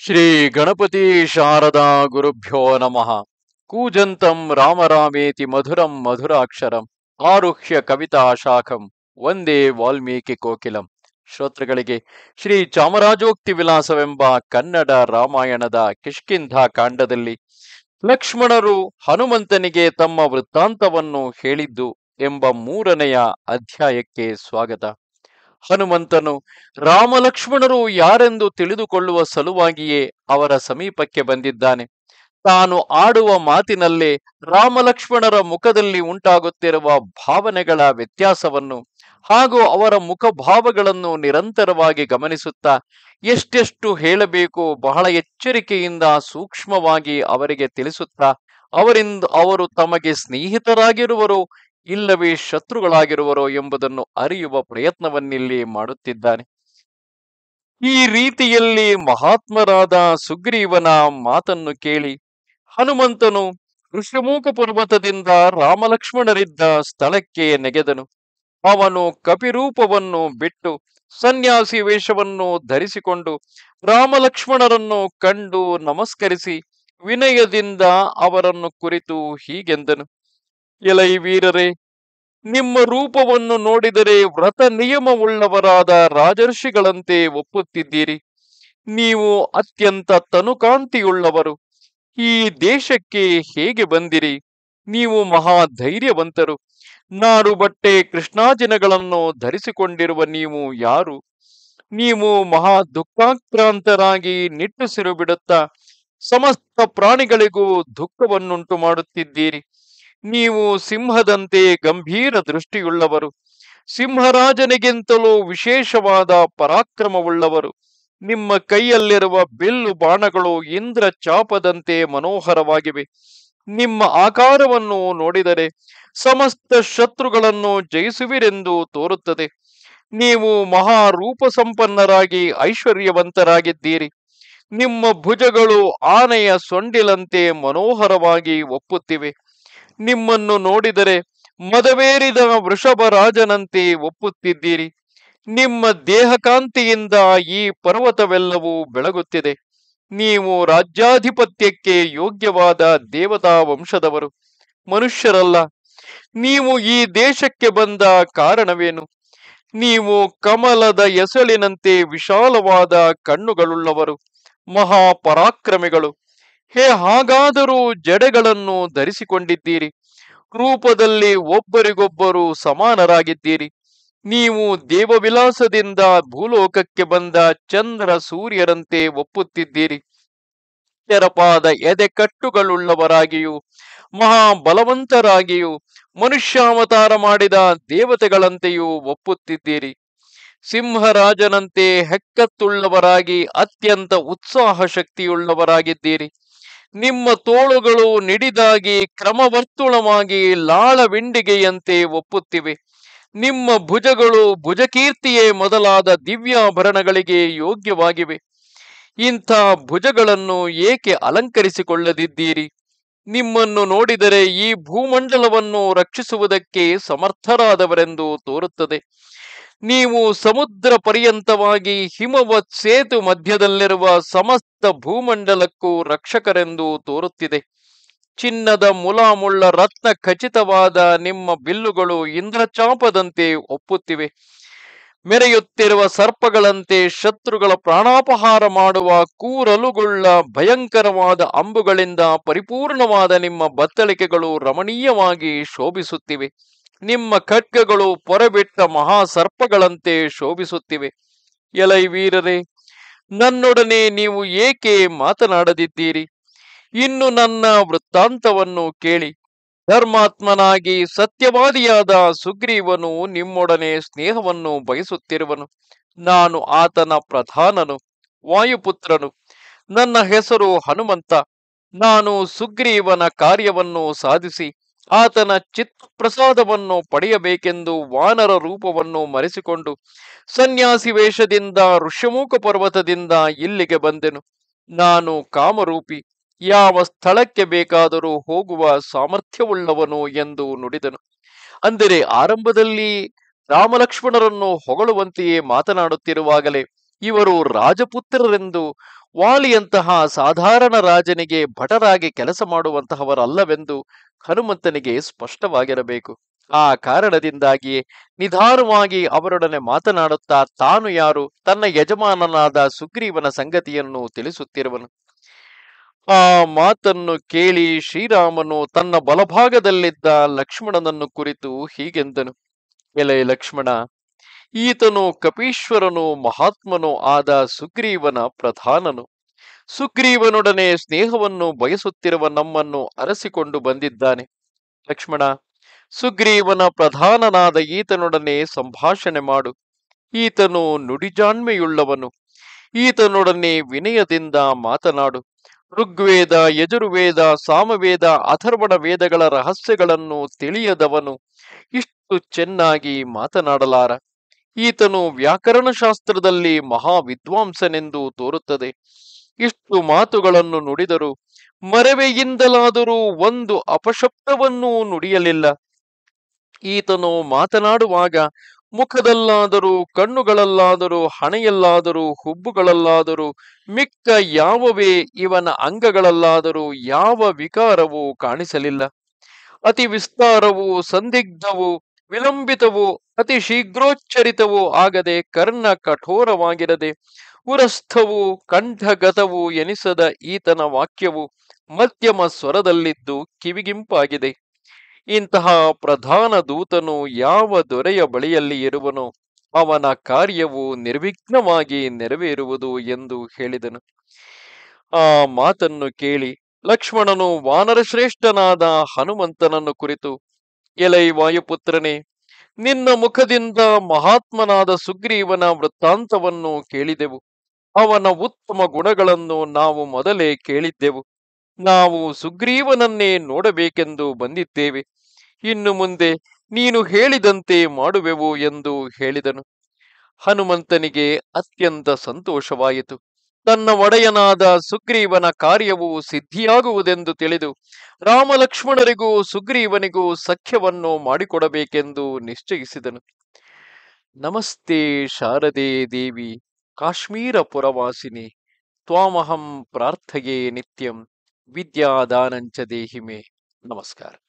ಶ್ರೀ ಗಣಪತಿ ಶಾರದಾ ಗುರುಭ್ಯೋ ನಮಃ. ಕೂಜಂತಂ ರಾಮರಾಮೇತಿ ಮಧುರಂ ಮಧುರಾಕ್ಷರಂ ಆರುಹ್ಯ ಕವಿತಾ ಶಾಖಂ ಒಂದೇ ವಾಲ್ಮೀಕಿ ಕೋಕಿಲಂ. ಶ್ರೋತೃಗಳಿಗೆ ಶ್ರೀ ಚಾಮರಾಜೋಕ್ತಿ ವಿಲಾಸವೆಂಬ ಕನ್ನಡ ರಾಮಾಯಣದ ಕಿಷ್ಕಿಂಧ ಕಾಂಡದಲ್ಲಿ ಲಕ್ಷ್ಮಣರು ಹನುಮಂತನಿಗೆ ತಮ್ಮ ವೃತ್ತಾಂತವನ್ನು ಹೇಳಿದ್ದು ಎಂಬ ಮೂರನೆಯ ಅಧ್ಯಾಯಕ್ಕೆ ಸ್ವಾಗತ. ಹನುಮಂತನು, ರಾಮಲಕ್ಷ್ಮಣರು ಯಾರೆಂದು ತಿಳಿದುಕೊಳ್ಳುವ ಸಲುವಾಗಿಯೇ ಅವರ ಸಮೀಪಕ್ಕೆ ಬಂದಿದ್ದಾನೆ. ತಾನು ಆಡುವ ಮಾತಿನಲ್ಲೇ ರಾಮಲಕ್ಷ್ಮಣರ ಮುಖದಲ್ಲಿ ಉಂಟಾಗುತ್ತಿರುವ ಭಾವನೆಗಳ ವ್ಯತ್ಯಾಸವನ್ನು ಹಾಗೂ ಅವರ ಮುಖಭಾವಗಳನ್ನು ನಿರಂತರವಾಗಿ ಗಮನಿಸುತ್ತಾ ಎಷ್ಟೆಷ್ಟು ಹೇಳಬೇಕು ಬಹಳ ಎಚ್ಚರಿಕೆಯಿಂದ ಸೂಕ್ಷ್ಮವಾಗಿ ಅವರಿಗೆ ತಿಳಿಸುತ್ತಾ ಅವರಿಂದ, ಅವರು ತಮಗೆ ಸ್ನೇಹಿತರಾಗಿರುವರು ಇಲ್ಲವೇ ಶತ್ರುಗಳಾಗಿರುವರೋ ಎಂಬುದನ್ನು ಅರಿಯುವ ಪ್ರಯತ್ನವನ್ನಿಲ್ಲಿ ಮಾಡುತ್ತಿದ್ದಾನೆ. ಈ ರೀತಿಯಲ್ಲಿ ಮಹಾತ್ಮರಾದ ಸುಗ್ರೀವನ ಮಾತನ್ನು ಕೇಳಿ, ಹನುಮಂತನು ಋಷಮುಖ ಪರ್ವತದಿಂದ ರಾಮಲಕ್ಷ್ಮಣರಿದ್ದ ಸ್ಥಳಕ್ಕೆ ನೆಗೆದನು. ಅವನು ಕಪಿರೂಪವನ್ನು ಬಿಟ್ಟು ಸನ್ಯಾಸಿ ವೇಷವನ್ನು ಧರಿಸಿಕೊಂಡು ರಾಮಲಕ್ಷ್ಮಣರನ್ನು ಕಂಡು ನಮಸ್ಕರಿಸಿ ವಿನಯದಿಂದ ಅವರನ್ನು ಕುರಿತು ಹೀಗೆಂದನು. ಎಲೈ ವೀರರೇ ನಿಮ್ಮ ರೂಪವನ್ನು ನೋಡಿದರೆ ವ್ರತ ನಿಯಮವುಳ್ಳವರಾದ ರಾಜರ್ಷಿಗಳಂತೆ ಒಪ್ಪುತ್ತಿದ್ದೀರಿ. ನೀವು ಅತ್ಯಂತ ತನುಕಾಂತಿಯುಳ್ಳವರು. ಈ ದೇಶಕ್ಕೆ ಹೇಗೆ ಬಂದಿರಿ? ನೀವು ಮಹಾ ಧೈರ್ಯವಂತರು ನಾರು ಬಟ್ಟೆ ಕೃಷ್ಣಾಜಿನಗಳನ್ನು ಧರಿಸಿಕೊಂಡಿರುವ ನೀವು ಯಾರು? ನೀವು ಮಹಾ ದುಃಖಾಕ್ರಾಂತರಾಗಿ ನಿಟ್ಟುಸಿರು ಬಿಡುತ್ತಾ ಸಮಸ್ತ ಪ್ರಾಣಿಗಳಿಗೂ ದುಃಖವನ್ನುಂಟು ಮಾಡುತ್ತಿದ್ದೀರಿ ನೀವು ಸಿಂಹದಂತೆ ಗಂಭೀರ ದೃಷ್ಟಿಯುಳ್ಳವರು. ಸಿಂಹರಾಜನಿಗಿಂತಲೂ ವಿಶೇಷವಾದ ಪರಾಕ್ರಮವುಳ್ಳವರು. ನಿಮ್ಮ ಕೈಯಲ್ಲಿರುವ ಬಿಲ್ಲು ಬಾಣಗಳು ಇಂದ್ರ ಚಾಪದಂತೆ ಮನೋಹರವಾಗಿವೆ. ನಿಮ್ಮ ಆಕಾರವನ್ನು ನೋಡಿದರೆ ಸಮಸ್ತ ಶತ್ರುಗಳನ್ನು ಜಯಿಸುವಿರೆಂದು ತೋರುತ್ತದೆ. ನೀವು ಮಹಾ ರೂಪ ಸಂಪನ್ನರಾಗಿ ಐಶ್ವರ್ಯವಂತರಾಗಿದ್ದೀರಿ. ನಿಮ್ಮ ಭುಜಗಳು ಆನೆಯ ಸೊಂಡಿಲಂತೆ ಮನೋಹರವಾಗಿ ಒಪ್ಪುತ್ತಿವೆ. ನಿಮ್ಮನ್ನು ನೋಡಿದರೆ ಮದವೇರಿದ ವೃಷಭರಾಜನಂತೆ ಒಪ್ಪುತ್ತಿದ್ದೀರಿ. ನಿಮ್ಮ ದೇಹಕಾಂತಿಯಿಂದ ಈ ಪರ್ವತವೆಲ್ಲವೂ ಬೆಳಗುತ್ತಿದೆ. ನೀವು ರಾಜ್ಯಾಧಿಪತ್ಯಕ್ಕೆ ಯೋಗ್ಯವಾದ ದೇವತಾ ವಂಶದವರು. ಮನುಷ್ಯರಲ್ಲ, ನೀವು ಈ ದೇಶಕ್ಕೆ ಬಂದ ಕಾರಣವೇನು? ನೀವು ಕಮಲದ ಎಸಳಿನಂತೆ ವಿಶಾಲವಾದ ಕಣ್ಣುಗಳುಳ್ಳವರು ಮಹಾ ಪರಾಕ್ರಮಿಗಳು ಹೇ, ಹಾಗಾದರೂ ಜಡೆಗಳನ್ನು ಧರಿಸಿಕೊಂಡಿದ್ದೀರಿ. ರೂಪದಲ್ಲಿ ಒಬ್ಬರಿಗೊಬ್ಬರು ಸಮಾನರಾಗಿದ್ದೀರಿ. ನೀವು ದೇವವಿಲಾಸದಿಂದ ಭೂಲೋಕಕ್ಕೆ ಬಂದ ಚಂದ್ರ ಸೂರ್ಯರಂತೆ ಒಪ್ಪುತ್ತಿದ್ದೀರಿ. ತೆರಪಾದ ಎದೆ ಕಟ್ಟುಗಳುಳ್ಳವರಾಗಿಯೂ, ಮಹಾಬಲವಂತರಾಗಿಯೂ, ಮನುಷ್ಯಾವತಾರ ಮಾಡಿದ ದೇವತೆಗಳಂತೆಯೂ ಒಪ್ಪುತ್ತಿದ್ದೀರಿ. ಸಿಂಹರಾಜನಂತೆ ಹೆಕ್ಕತ್ತುಳ್ಳವರಾಗಿ ಅತ್ಯಂತ ಉತ್ಸಾಹ ಶಕ್ತಿಯುಳ್ಳವರಾಗಿದ್ದೀರಿ ನಿಮ್ಮ ತೋಳುಗಳು ನಿಡಿದಾಗಿ ಕ್ರಮವರ್ತುಳವಾಗಿ ಲಾಳವಿಂಡಿಗೆಯಂತೆ ಒಪ್ಪುತ್ತಿವೆ. ನಿಮ್ಮ ಭುಜಗಳು ಭುಜಕೀರ್ತಿಯೇ ಮೊದಲಾದ ದಿವ್ಯಾಭರಣಗಳಿಗೆ ಯೋಗ್ಯವಾಗಿವೆ. ಇಂಥ ಭುಜಗಳನ್ನು ಏಕೆ ಅಲಂಕರಿಸಿಕೊಳ್ಳದಿದ್ದೀರಿ? ನಿಮ್ಮನ್ನು ನೋಡಿದರೆ ಈ ಭೂಮಂಡಲವನ್ನು ರಕ್ಷಿಸುವುದಕ್ಕೆ ಸಮರ್ಥರಾದವರೆಂದು ತೋರುತ್ತದೆ. ನೀವು ಸಮುದ್ರ ಪರ್ಯಂತವಾಗಿ ಹಿಮವತ್ ಸೇತು ಮಧ್ಯದಲ್ಲಿರುವ ಸಮಸ್ತ ಭೂಮಂಡಲಕ್ಕೂ ರಕ್ಷಕರೆಂದು ತೋರುತ್ತಿದೆ. ಚಿನ್ನದ ಮುಲಾಮುಳ್ಳ ರತ್ನ ಖಚಿತವಾದ ನಿಮ್ಮ ಬಿಲ್ಲುಗಳು ಇಂದ್ರಚಾಪದಂತೆ ಒಪ್ಪುತ್ತಿವೆ. ಮೆರೆಯುತ್ತಿರುವ ಸರ್ಪಗಳಂತೆ ಶತ್ರುಗಳ ಪ್ರಾಣಾಪಹಾರ ಮಾಡುವ ಕೂರಲುಗುಳ್ಳ ಭಯಂಕರವಾದ ಅಂಬುಗಳಿಂದ ಪರಿಪೂರ್ಣವಾದ ನಿಮ್ಮ ಬತ್ತಳಿಕೆಗಳು ರಮಣೀಯವಾಗಿ ಶೋಭಿಸುತ್ತಿವೆ. ನಿಮ್ಮ ಖಡ್ಗಗಳು ಪೊರಬಿಟ್ಟ ಮಹಾಸರ್ಪಗಳಂತೆ ಶೋಭಿಸುತ್ತಿವೆ. ಎಲೈ ವೀರರೇ, ನನ್ನೊಡನೆ ನೀವು ಏಕೆ ಮಾತನಾಡದಿದ್ದೀರಿ? ಇನ್ನು ನನ್ನ ವೃತ್ತಾಂತವನ್ನು ಕೇಳಿ. ಧರ್ಮಾತ್ಮನಾಗಿ ಸತ್ಯವಾದಿಯಾದ ಸುಗ್ರೀವನು ನಿಮ್ಮೊಡನೆ ಸ್ನೇಹವನ್ನು ಬಯಸುತ್ತಿರುವನು. ನಾನು ಆತನ ಪ್ರಧಾನನು, ವಾಯುಪುತ್ರನು. ನನ್ನ ಹೆಸರು ಹನುಮಂತ. ನಾನು ಸುಗ್ರೀವನ ಕಾರ್ಯವನ್ನು ಸಾಧಿಸಿ ಆತನ ಚಿತ್ತಪ್ರಸಾದವನ್ನು ಪಡೆಯಬೇಕೆಂದು ವಾನರ ರೂಪವನ್ನು ಮರೆಸಿಕೊಂಡು ಸನ್ಯಾಸಿ ವೇಷದಿಂದ ಋಷ್ಯಮೂಕ ಪರ್ವತದಿಂದ ಇಲ್ಲಿಗೆ ಬಂದೆನು. ನಾನು ಕಾಮರೂಪಿ, ಯಾವ ಸ್ಥಳಕ್ಕೆ ಬೇಕಾದರೂ ಹೋಗುವ ಸಾಮರ್ಥ್ಯವುಳ್ಳವನು ಎಂದು ನುಡಿದನು. ಅಂದರೆ ಆರಂಭದಲ್ಲಿ ರಾಮಲಕ್ಷ್ಮಣರನ್ನು ಹೊಗಳುವಂತೆಯೇ ಮಾತನಾಡುತ್ತಿರುವಾಗಲೇ ಇವರು ರಾಜಪುತ್ರರೆಂದು ವಾಲಿಯಂತಹ ಸಾಧಾರಣ ರಾಜನಿಗೆ ಭಟರಾಗಿ ಕೆಲಸ ಮಾಡುವಂತಹವರಲ್ಲವೆಂದು ಹನುಮಂತನಿಗೆ ಸ್ಪಷ್ಟವಾಗಿರಬೇಕು. ಆ ಕಾರಣದಿಂದಾಗಿಯೇ ನಿಧಾನವಾಗಿ ಅವರೊಡನೆ ಮಾತನಾಡುತ್ತಾ ತಾನು ಯಾರು, ತನ್ನ ಯಜಮಾನನಾದ ಸುಗ್ರೀವನ ಸಂಗತಿಯನ್ನು ತಿಳಿಸುತ್ತಿರುವನು. ಆ ಮಾತನ್ನು ಕೇಳಿ ಶ್ರೀರಾಮನು ತನ್ನ ಬಲಭಾಗದಲ್ಲಿದ್ದ ಲಕ್ಷ್ಮಣನನ್ನು ಕುರಿತು ಹೀಗೆಂದನು. ಎಲೆ ಲಕ್ಷ್ಮಣ ಈತನು ಕಪೀಶ್ವರನು, ಮಹಾತ್ಮನು ಆದ ಸುಗ್ರೀವನ ಪ್ರಧಾನನು. ಸುಗ್ರೀವನೊಡನೆ ಸ್ನೇಹವನ್ನು ಬಯಸುತ್ತಿರುವ ನಮ್ಮನ್ನು ಅರಸಿಕೊಂಡು ಬಂದಿದ್ದಾನೆ. ಲಕ್ಷ್ಮಣ, ಸುಗ್ರೀವನ ಪ್ರಧಾನನಾದ ಈತನೊಡನೆ ಸಂಭಾಷಣೆ ಮಾಡು. ಈತನು ನುಡಿಜಾಣ್ಮೆಯುಳ್ಳವನು. ಈತನೊಡನೆ ವಿನಯದಿಂದ ಮಾತನಾಡು. ಋಗ್ವೇದ, ಯಜುರ್ವೇದ, ಸಾಮವೇದ, ಅಥರ್ವಣ ವೇದಗಳ ರಹಸ್ಯಗಳನ್ನು ತಿಳಿಯದವನು. ಇಷ್ಟು ಚೆನ್ನಾಗಿ ಮಾತನಾಡಲಾರ. ಈತನು ವ್ಯಾಕರಣ ಶಾಸ್ತ್ರದಲ್ಲಿ ಮಹಾ ವಿದ್ವಾಂಸನೆಂದು ತೋರುತ್ತದೆ. ಇಷ್ಟು ಮಾತುಗಳನ್ನು ನುಡಿದರು ಮರವೆಯಿಂದಲಾದರೂ ಒಂದು ಅಪಶಬ್ದವನ್ನೂ ನುಡಿಯಲಿಲ್ಲ. ಈತನು ಮಾತನಾಡುವಾಗ ಮುಖದಲ್ಲಾದರೂ, ಕಣ್ಣುಗಳಲ್ಲಾದರೂ, ಹಣೆಯಲ್ಲಾದರೂ, ಹುಬ್ಬುಗಳಲ್ಲಾದರೂ, ಮಿಕ್ಕ ಯಾವವೇ ಇವನ ಅಂಗಗಳಲ್ಲಾದರೂ ಯಾವ ವಿಕಾರವೂ ಕಾಣಿಸಲಿಲ್ಲ. ಅತಿ ವಿಸ್ತಾರವು, ಸಂದಿಗ್ಧವು, ವಿಲಂಬಿತವು ಅತಿ ಶೀಘ್ರೋಚ್ಚರಿತವೂ ಆಗದೆ ಕರ್ಣ ಕಠೋರವಾಗಿರದೆ ಉರಸ್ಥವು ಕಂಠಗತವೂ ಎನಿಸದ ಈತನ ವಾಕ್ಯವು ಮಧ್ಯಮ ಸ್ವರದಲ್ಲಿದ್ದು ಕಿವಿಗಿಂಪಾಗಿದೆ. ಇಂತಹ ಪ್ರಧಾನ ದೂತನು ಯಾವ ದೊರೆಯ ಬಳಿಯಲ್ಲಿ ಇರುವನೋ ಅವನ ಕಾರ್ಯವು ನಿರ್ವಿಘ್ನವಾಗಿ ನೆರವೇರುವುದು ಎಂದು ಹೇಳಿದನು. ಆ ಮಾತನ್ನು ಕೇಳಿ ಲಕ್ಷ್ಮಣನು ವಾನರಶ್ರೇಷ್ಠನಾದ ಹನುಮಂತನನ್ನು ಕುರಿತು, ಎಲೈ ವಾಯುಪುತ್ರನೇ ನಿನ್ನ ಮುಖದಿಂದ ಮಹಾತ್ಮನಾದ ಸುಗ್ರೀವನ ವೃತ್ತಾಂತವನ್ನು ಕೇಳಿದೆವು. ಅವನ ಉತ್ತಮ ಗುಣಗಳನ್ನು ನಾವು ಮೊದಲೇ ಕೇಳಿದ್ದೆವು. ನಾವು ಸುಗ್ರೀವನನ್ನೇ ನೋಡಬೇಕೆಂದು ಬಂದಿದ್ದೇವೆ. ಇನ್ನು ಮುಂದೆ ನೀನು ಹೇಳಿದಂತೆ ಮಾಡುವೆವು ಎಂದು ಹೇಳಿದನು. ಹನುಮಂತನಿಗೆ ಅತ್ಯಂತ ಸಂತೋಷವಾಯಿತು. ತನ್ನ ಒಡೆಯನಾದ ಸುಗ್ರೀವನ ಕಾರ್ಯವು ಸಿದ್ಧಿಯಾಗುವುದೆಂದು ತಿಳಿದು ರಾಮಲಕ್ಷ್ಮಣರಿಗೂ ಸುಗ್ರೀವನಿಗೂ ಸಖ್ಯವನ್ನು ಮಾಡಿಕೊಡಬೇಕೆಂದು ನಿಶ್ಚಯಿಸಿದನು. ನಮಸ್ತೆ ಶಾರದೆ ದೇವಿ ಕಾಶ್ಮೀರ ಪುರವಾಸಿನಿ ತ್ವಾಮಹಂ ಪ್ರಾರ್ಥಯೇ ನಿತ್ಯಂ. ವಿದ್ಯಾದಾನಂಚ ದೇಹಿಮೆ. ನಮಸ್ಕಾರ.